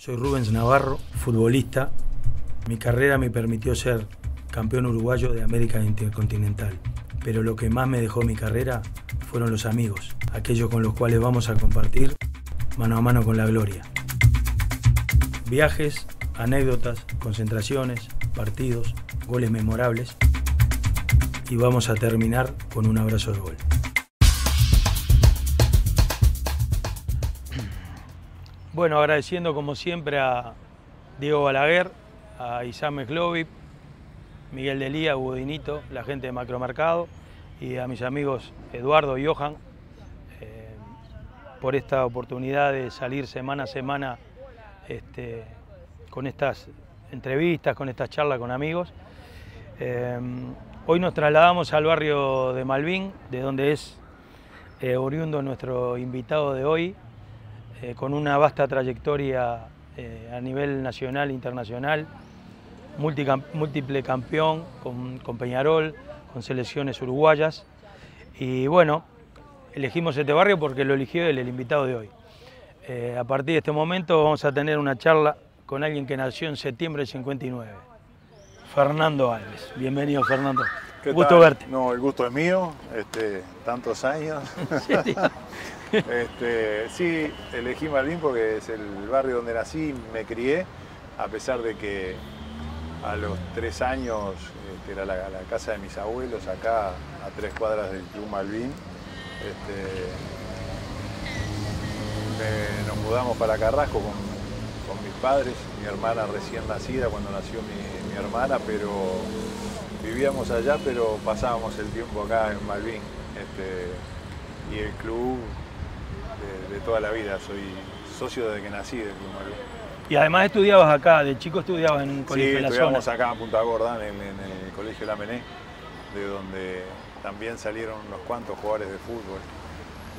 Soy Rubens Navarro, futbolista. Mi carrera me permitió ser campeón uruguayo de América Intercontinental. Pero lo que más me dejó mi carrera fueron los amigos, aquellos con los cuales vamos a compartir mano a mano con la gloria. Viajes, anécdotas, concentraciones, partidos, goles memorables. Y vamos a terminar con un abrazo de gol. Bueno, agradeciendo como siempre a Diego Balaguer, a Isam Slovic, Miguel Delía, Budinito, la gente de Macromercado y a mis amigos Eduardo y Johan eh, por esta oportunidad de salir semana a semana este, con estas entrevistas, con estas charlas con amigos. Eh, hoy nos trasladamos al barrio de Malvin, de donde es eh, oriundo nuestro invitado de hoy, eh, con una vasta trayectoria eh, a nivel nacional e internacional, múltiple campeón con, Peñarol, con selecciones uruguayas. Y bueno, elegimos este barrio porque lo eligió él, el invitado de hoy. Eh, a partir de este momento vamos a tener una charla con alguien que nació en septiembre del 59. Fernando Alves. Bienvenido, Fernando. Gusto verte. No, el gusto es mío, este, tantos años. Este, sí, elegí Malvin porque es el barrio donde nací, me crié, a pesar de que a los tres años este, era la, casa de mis abuelos, acá a tres cuadras del Club Malvin. Este, nos mudamos para Carrasco con, mis padres, mi hermana recién nacida cuando nació mi, hermana, pero vivíamos allá, pero pasábamos el tiempo acá en Malvin. y el club de, toda la vida, soy socio desde que nací del Club. Y además estudiabas acá, de chico estudiabas en un colegio de la estudiamos acá en Punta Gorda, en, el colegio La Mené, de donde también salieron unos cuantos jugadores de fútbol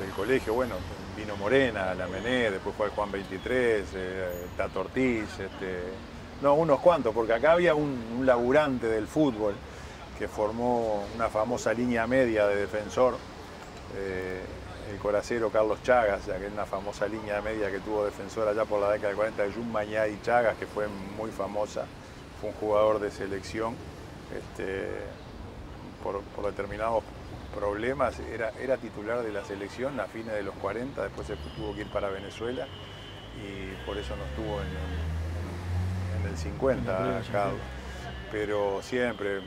del colegio. Bueno, vino Morena, La Mené, después fue Juan 23, eh, Tato Ortiz, este, no, unos cuantos, porque acá había un, laburante del fútbol que formó una famosa línea media de defensor. Eh, el coracero Carlos Chagas, ya que es una famosa línea media que tuvo defensor allá por la década de 40 de Jun y Chagas, que fue muy famosa, fue un jugador de selección, este, por, determinados problemas, era, era titular de la selección a fines de los 40, después se tuvo que ir para Venezuela y por eso no estuvo en, el 50 acá. Pero siempre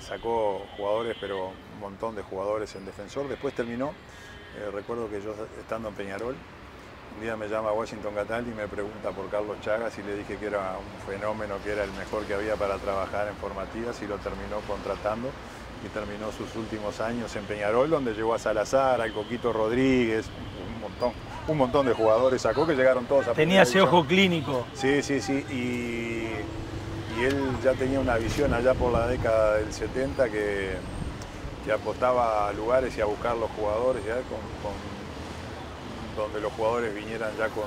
sacó jugadores, pero un montón de jugadores en defensor. Después terminó eh, recuerdo que yo estando en Peñarol, un día me llama Washington Catal y me pregunta por Carlos Chagas y le dije que era un fenómeno, que era el mejor que había para trabajar en formativas y lo terminó contratando y terminó sus últimos años en Peñarol, donde llegó a Salazar, al Coquito Rodríguez, un montón, un montón de jugadores sacó que llegaron todos a Tenía ese ojo clínico. Sí, sí, sí. Y, él ya tenía una visión allá por la década del 70 que que apostaba a lugares y a buscar los jugadores, ya con, donde los jugadores vinieran ya con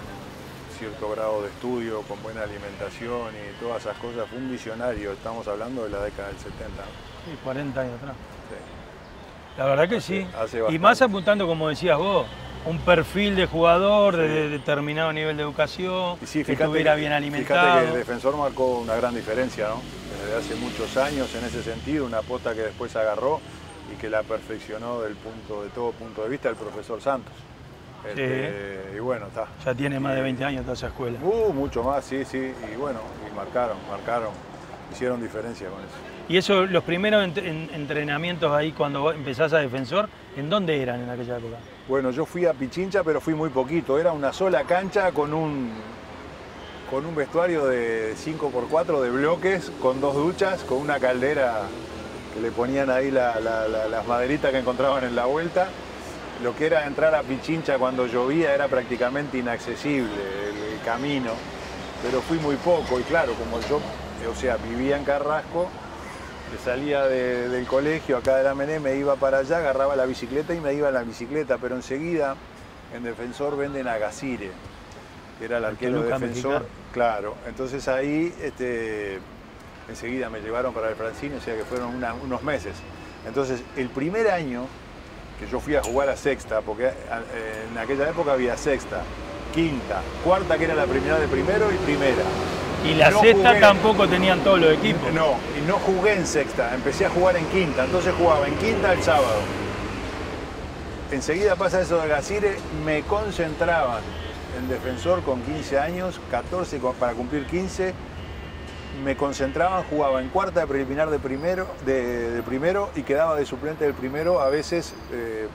cierto grado de estudio, con buena alimentación y todas esas cosas. Fue un visionario, estamos hablando de la década del 70. Sí, 40 años atrás. La verdad que sí. y más apuntando, como decías vos, un perfil de jugador de determinado nivel de educación, que estuviera bien alimentado. Fíjate que el defensor marcó una gran diferencia, ¿no? Desde hace muchos años en ese sentido, una pota que después agarró y que la perfeccionó del punto, de todo punto de vista el profesor Santos. Este, y bueno, está. Ya tiene más de 20 años toda esa escuela. Uh, mucho más, sí, sí. Y bueno, y marcaron, marcaron, hicieron diferencia con eso. ¿Y eso, los primeros entrenamientos ahí cuando empezás a defensor, en dónde eran en aquella época? Bueno, yo fui a Pichincha, pero fui muy poquito. Era una sola cancha con un, con un vestuario de 5x4 de bloques, con dos duchas, con una caldera que le ponían ahí las maderitas que encontraban en la vuelta. Lo que era entrar a Pichincha cuando llovía era prácticamente inaccesible el, camino, pero fui muy poco y claro, como yo, o sea, vivía en Carrasco, salía del colegio acá de la Mené, me iba para allá, agarraba la bicicleta y me iba en la bicicleta, pero enseguida en Defensor venden a Gasire, que era el arquero defensor. Claro, entonces ahí este, enseguida me llevaron para el Francine, o sea que fueron unos meses. Entonces, el primer año que yo fui a jugar a sexta, porque eh, en aquella época había sexta, quinta, cuarta que era la primera de primero y primera. Y la sexta tampoco tenían todos los equipos. No, y no jugué en sexta, empecé a jugar en quinta, entonces jugaba en quinta el sábado. Enseguida pasa eso de Gacire, me concentraban en defensor con 15 años, 14 para cumplir 15, me concentraban, jugaba en cuarta de preliminar de primero, de, primero y quedaba de suplente del primero a veces, eh,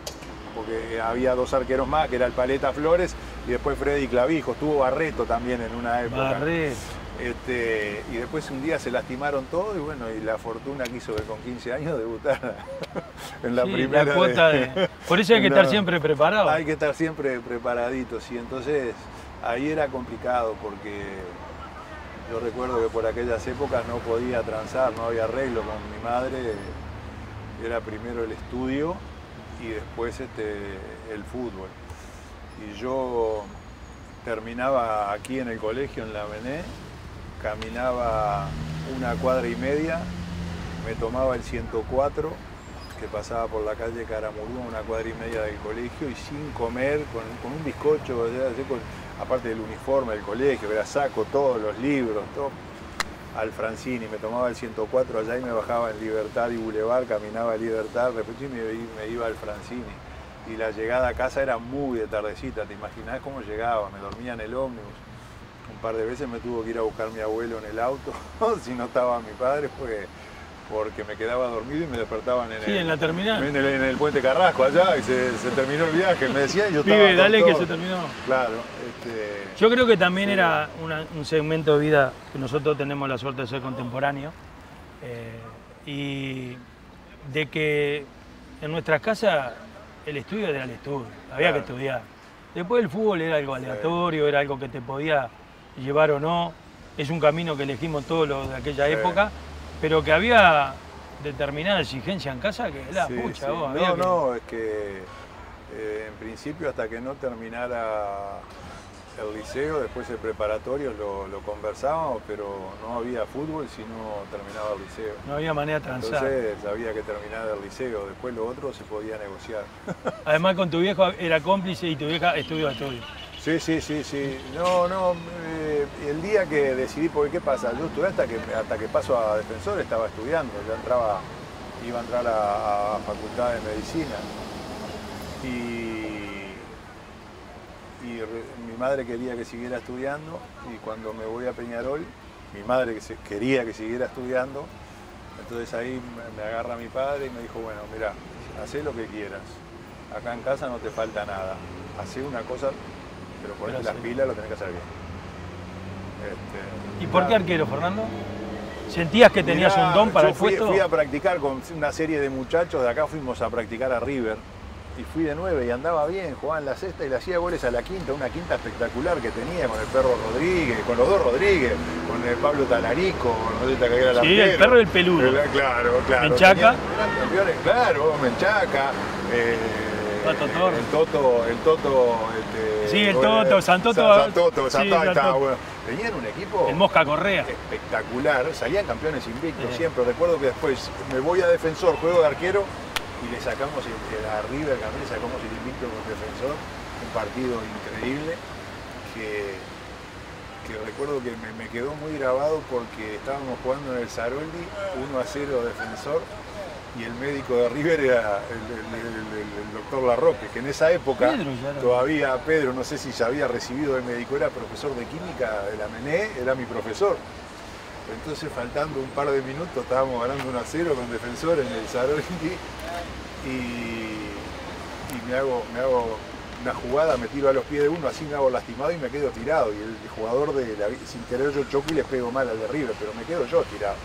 porque había dos arqueros más, que era el Paleta Flores y después Freddy Clavijo, estuvo Barreto también en una época. Barreto. Este, y después un día se lastimaron todos y bueno, y la fortuna quiso que con 15 años debutara en la primera. Por eso hay que estar siempre preparado. Hay que estar siempre preparaditos y entonces ahí era complicado porque yo recuerdo que por aquellas épocas no podía transar, no había arreglo con mi madre. Era primero el estudio y después este, el fútbol. Y yo terminaba aquí en el colegio, en la Bené, caminaba una cuadra y media, me tomaba el 104, que pasaba por la calle Caramurú, una cuadra y media del colegio, y sin comer, con, un bizcocho, aparte del uniforme del colegio, era saco todos los libros, todo, al Francini, me tomaba el 104 allá y me bajaba en Libertad y Boulevard, caminaba a Libertad, después me, me iba al Francini. Y la llegada a casa era muy de tardecita, te imaginás cómo llegaba, me dormía en el ómnibus un par de veces me tuvo que ir a buscar mi abuelo en el auto, si no estaba mi padre, fue porque me quedaba dormido y me despertaban en, el, en la terminal. En el, puente Carrasco allá y se, terminó el viaje, me decía yo Pibe, dale que se terminó. Claro. Este, yo creo que también era un segmento de vida que nosotros tenemos la suerte de ser contemporáneos eh, y de que en nuestras casas el estudio era el estudio, había que estudiar. Después el fútbol era algo aleatorio, era algo que te podía llevar o no. Es un camino que elegimos todos los de aquella época, pero que había determinada exigencia en casa que la pucha. no, no, es que eh, en principio hasta que no terminara el liceo, después el preparatorio lo, conversábamos, pero no había fútbol si no terminaba el liceo. No había manera de transar. Entonces había que terminar el liceo, después lo otro se podía negociar. Además con tu viejo era cómplice y tu vieja estudió a estudio. Sí, sí, sí, sí. No, no, eh, el día que decidí, porque ¿qué pasa? Yo estudié hasta que, hasta que paso a defensor, estaba estudiando, ya entraba, iba a entrar a, facultad de medicina. Y, mi madre quería que siguiera estudiando y cuando me voy a Peñarol, mi madre quería que siguiera estudiando, entonces ahí me agarra mi padre y me dijo, bueno, mira, haz lo que quieras, acá en casa no te falta nada, haz una cosa pero pones las pilas lo tenés que hacer bien. Este, ¿Y por qué arquero, Fernando? ¿Sentías que tenías un don para el fui, puesto? Fui a practicar con una serie de muchachos, de acá fuimos a practicar a River y fui de nueve y andaba bien, jugaba en la sexta y le hacía goles a la quinta, una quinta espectacular que tenía con el perro Rodríguez, con los dos Rodríguez, con el Pablo Talarico, con el que era Sí, el perro del peludo. Claro, claro. Menchaca. claro, Menchaca. Eh, el Toto, el Toto, este, sí, el Toto, Santoto. Santoto, Santoto, bueno. Tenían un equipo. El Mosca Correa. Espectacular, salían campeones invictos siempre. Recuerdo que después me voy a defensor, juego de arquero y le sacamos el, a River, le sacamos el invicto con defensor. Un partido increíble que, que recuerdo que me, me, quedó muy grabado porque estábamos jugando en el Saroldi, 1 a 0 defensor y el médico de River era el, doctor Larroque, que en esa época todavía Pedro, no sé si ya había recibido de médico, era profesor de química de la MENE, era mi profesor. Entonces, faltando un par de minutos, estábamos ganando 1 a 0 con defensor en el Saroli y, y me, hago, me hago una jugada, me tiro a los pies de uno, así me hago lastimado y me quedo tirado. Y el jugador de la, sin querer yo choco y le pego mal al de River, pero me quedo yo tirado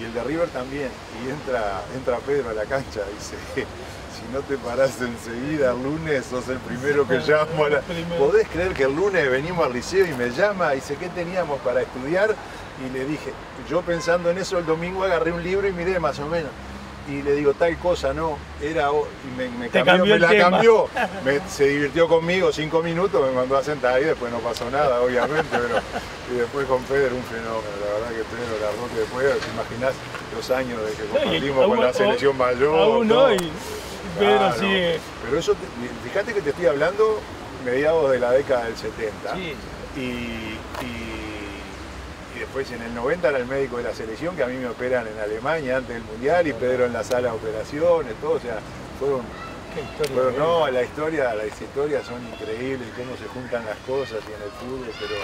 y el de River también. Y entra, entra Pedro a la cancha y dice, si no te parás enseguida el lunes, sos el primero que llamo a la... ¿Podés creer que el lunes venimos al liceo y me llama y dice, ¿qué teníamos para estudiar? Y le dije, yo pensando en eso el domingo agarré un libro y miré más o menos y le digo tal cosa, no, era y me, me, cambió, me la cambió, se divirtió conmigo cinco minutos, me mandó a sentar ahí, después no pasó nada, obviamente, pero y después con Pedro un fenómeno, la verdad que Pedro la que después, te imaginás los años de que compartimos con la selección mayor. Aún no, y sigue. Pero eso, fíjate que te estoy hablando mediados de la década del 70. Sí. Y, y- y después en el 90 era el médico de la selección, que a mí me operan en Alemania antes del Mundial, y Pedro en la sala de operaciones, todo, o sea, fueron Qué historia. pero ¿eh? no, la historia, las historias son increíbles, cómo se juntan las cosas y en el fútbol, pero,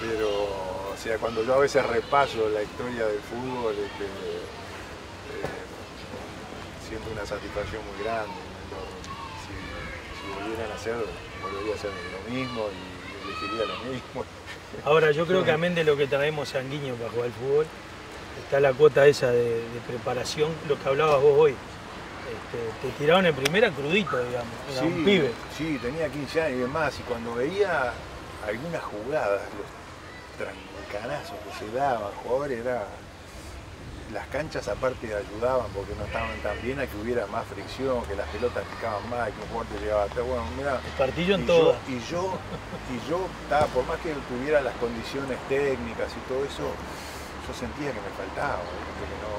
pero, o sea, cuando yo a veces repaso la historia del fútbol, este, eh, siento una satisfacción muy grande. Si, si volvieran a hacer, volvería a hacer lo mismo y elegiría lo mismo. Ahora, yo creo que amén de lo que traemos sanguíneo para jugar al fútbol, está la cuota esa de, de preparación, lo que hablabas vos hoy. Este, te tiraron en primera crudito, digamos, era un pibe. Sí, tenía 15 años y demás, y cuando veía algunas jugadas, los trancanazos que se daban, jugadores era. Las canchas aparte ayudaban porque no estaban tan bien a que hubiera más fricción, que las pelotas picaban más, que un jugador te llegaba hasta bueno, mira, El partido en y todo. yo, y yo, y yo estaba, por más que tuviera las condiciones técnicas y todo eso, yo sentía que me faltaba, que no,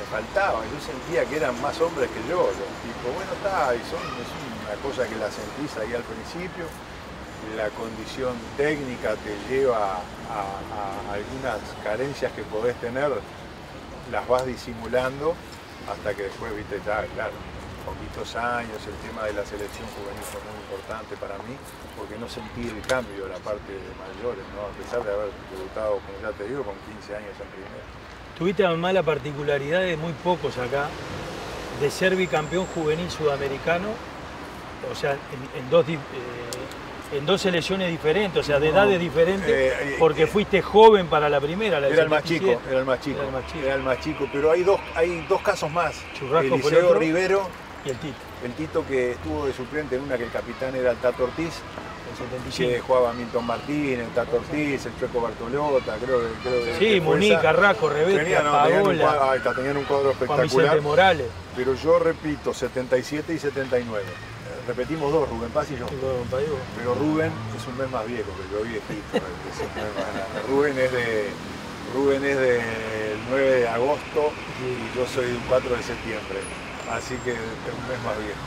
me faltaba, yo sentía que eran más hombres que yo, los tipos, bueno está, y son, es una cosa que la sentís ahí al principio, la condición técnica te lleva a, a algunas carencias que podés tener, las vas disimulando hasta que después, viste, ya, claro, poquitos años, el tema de la selección juvenil fue muy importante para mí, porque no sentí el cambio de la parte de mayores, a pesar de haber debutado, como ya te digo, con 15 años en primera. Tuviste además la particularidad de muy pocos acá, de ser bicampeón juvenil sudamericano, o sea, en, dos, eh, en dos selecciones diferentes, o sea, de No, edades diferentes, eh, eh, porque eh, fuiste joven para la primera, la Era el más chico, 77. era el más chico, Era el más chico. era el más chico, pero hay dos, hay dos casos más. Churrasco el otro. Rivero, Y el Tito, el Tito que estuvo de suplente en una que el capitán era el Tato Ortiz, que 75. jugaba Milton Martín, el Tato Ortiz, el Chueco Bartolota, creo que... Creo que- Sí, esa. Carrasco, Rebeca, Tenían, no, tenían un cuadro, está, tenían un cuadro espectacular, Morales. pero yo repito, 77 y 79. Repetimos dos, Rubén Paz y yo. Pero Rubén es un mes más viejo que yo, viejito. es un mes más grande. Rubén es de Rubén es del 9 de agosto y yo soy del 4 de septiembre. Así que es un mes más viejo.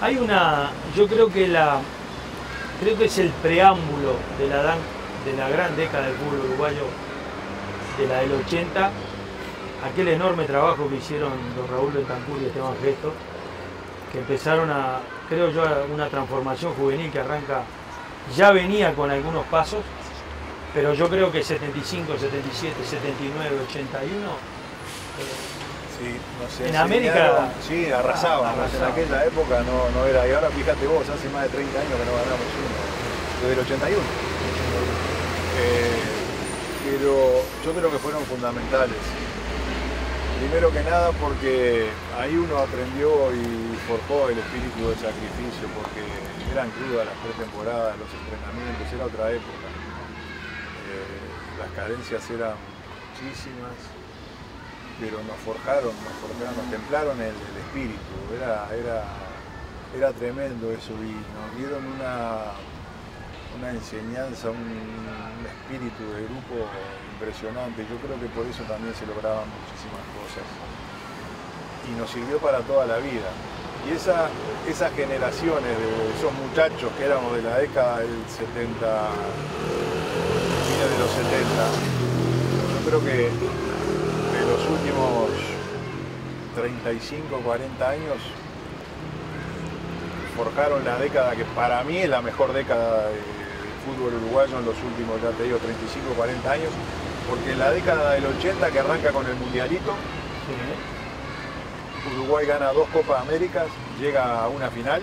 Hay una, yo creo que la, creo que es el preámbulo de la, dan- de la gran década del fútbol uruguayo, de la del 80, aquel enorme trabajo que hicieron don Raúl Bentancur y Esteban Gesto, que empezaron a, creo yo, una transformación juvenil que arranca, ya venía con algunos pasos, pero yo creo que 75, 77, 79, 81, Sí, no sé. En América- sí, arrasábamos. En Arrasaban. aquella época no, no era. Y ahora fíjate vos, hace más de 30 años que no ganamos uno. Desde el 81. Eh, pero yo creo que fueron fundamentales. Primero que nada porque ahí uno aprendió y forjó el espíritu del sacrificio, porque eran crudas las pretemporadas, los entrenamientos, era otra época. Eh, las carencias eran muchísimas, pero nos forjaron, nos forjaron, nos templaron el, el espíritu, era, era, era tremendo eso y nos dieron una, una enseñanza, un, espíritu de grupo impresionante. Yo creo que por eso también se lograban muchísimas cosas. Y nos sirvió para toda la vida. Y esa, esas generaciones de esos muchachos que éramos de la década del 70, fines de los 70, yo creo que de los últimos 35, 40 años forjaron la década que para mí es la mejor década de- del fútbol uruguayo en los últimos, ya te digo, 35, 40 años, porque en la década del 80 que arranca con el Mundialito, Uruguay gana dos Copas Américas, llega a una final,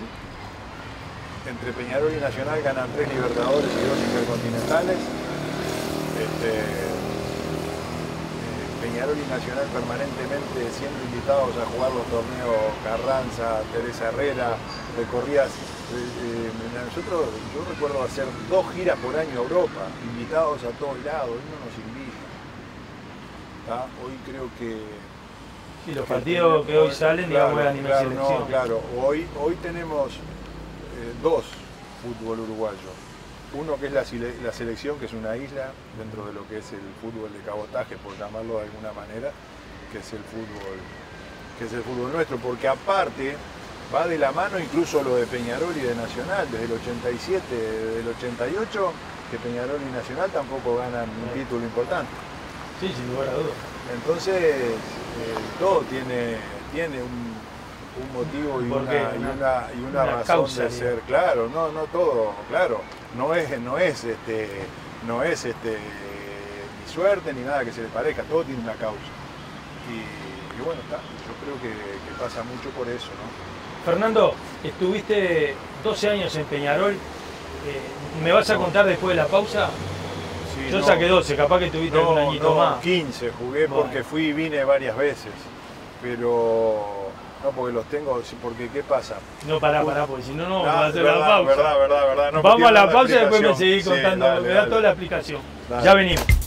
entre Peñarol y Nacional ganan tres Libertadores y dos Intercontinentales. Este, Peñarol y Nacional permanentemente siendo invitados a jugar los torneos Carranza, Teresa Herrera, recorridas. eh, eh, nosotros, yo recuerdo hacer dos giras por año a Europa, invitados a todos lados, y no nos invitan. ¿tá? Hoy creo que Sí, los partidos que hoy salen, digamos, Claro, a nivel claro, no, claro. Hoy, hoy tenemos eh, dos fútbol uruguayo. Uno que es la, selección, que es una isla dentro de lo que es el fútbol de cabotaje, por llamarlo de alguna manera, que es el fútbol, que es el fútbol nuestro, porque aparte va de la mano incluso lo de Peñarol y de Nacional, desde el 87, desde el 88, que Peñarol y Nacional tampoco ganan un título importante. Sí, sin lugar a dudas. Entonces, eh, todo tiene, tiene un, motivo y una, y una, razón de ser, claro, no, no todo, claro, no es, no es este, no es este ni suerte ni nada que se le parezca, todo tiene una causa. Y, bueno, está, yo creo que, que pasa mucho por eso, ¿no? Fernando, estuviste 12 años en Peñarol. Eh, ¿Me vas a contar después de la pausa? Yo saqué 12, capaz que tuviste un añito más. 15, jugué porque fui y vine varias veces. Pero no, porque los tengo, porque ¿qué pasa? No, pará, pará, porque si no, no vamos a hacer la pausa. Verdad, verdad, verdad. vamos a la pausa y después me seguís contando, me da toda la explicación. Ya venimos.